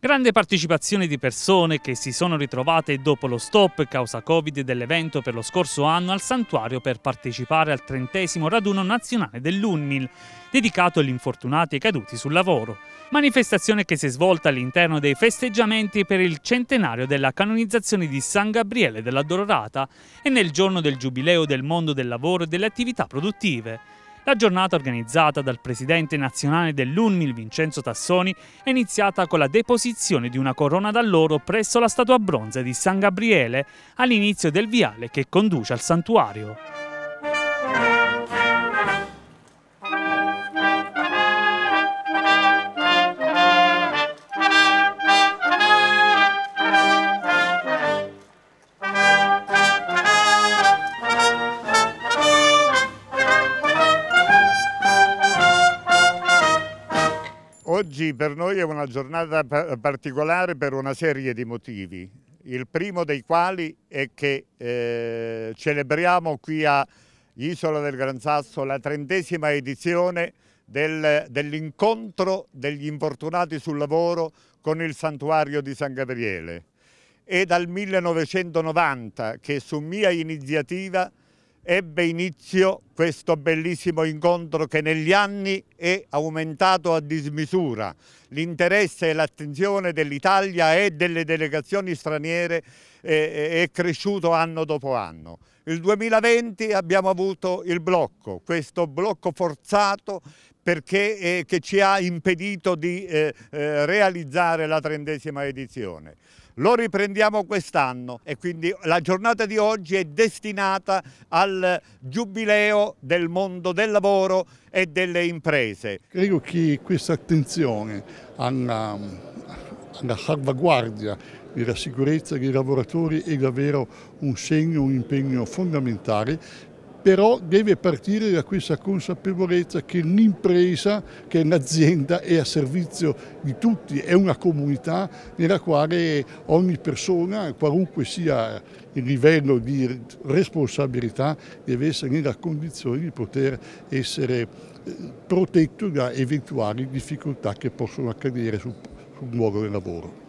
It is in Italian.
Grande partecipazione di persone che si sono ritrovate dopo lo stop causa Covid dell'evento per lo scorso anno al santuario per partecipare al trentesimo raduno nazionale dell'UNMIL, dedicato agli infortunati e caduti sul lavoro. Manifestazione che si è svolta all'interno dei festeggiamenti per il centenario della canonizzazione di San Gabriele della Dorata e nel giorno del giubileo del mondo del lavoro e delle attività produttive. La giornata organizzata dal presidente nazionale dell'UNMIL Vincenzo Tassoni è iniziata con la deposizione di una corona d'alloro presso la statua bronze di San Gabriele all'inizio del viale che conduce al santuario. Oggi per noi è una giornata particolare per una serie di motivi, il primo dei quali è che eh, celebriamo qui a Isola del Gran Sasso la trentesima edizione del, dell'incontro degli infortunati sul lavoro con il santuario di San Gabriele. È dal 1990 che su mia iniziativa ebbe inizio questo bellissimo incontro che negli anni è aumentato a dismisura. L'interesse e l'attenzione dell'Italia e delle delegazioni straniere è cresciuto anno dopo anno. Il 2020 abbiamo avuto il blocco, questo blocco forzato perché, eh, che ci ha impedito di eh, eh, realizzare la trentesima edizione. Lo riprendiamo quest'anno e quindi la giornata di oggi è destinata al giubileo del mondo del lavoro e delle imprese. Credo che questa attenzione alla, alla salvaguardia della sicurezza dei lavoratori è davvero un segno, un impegno fondamentale però deve partire da questa consapevolezza che l'impresa, che l'azienda è a servizio di tutti, è una comunità nella quale ogni persona, qualunque sia il livello di responsabilità, deve essere nella condizione di poter essere eh, protetto da eventuali difficoltà che possono accadere sul, sul luogo del lavoro.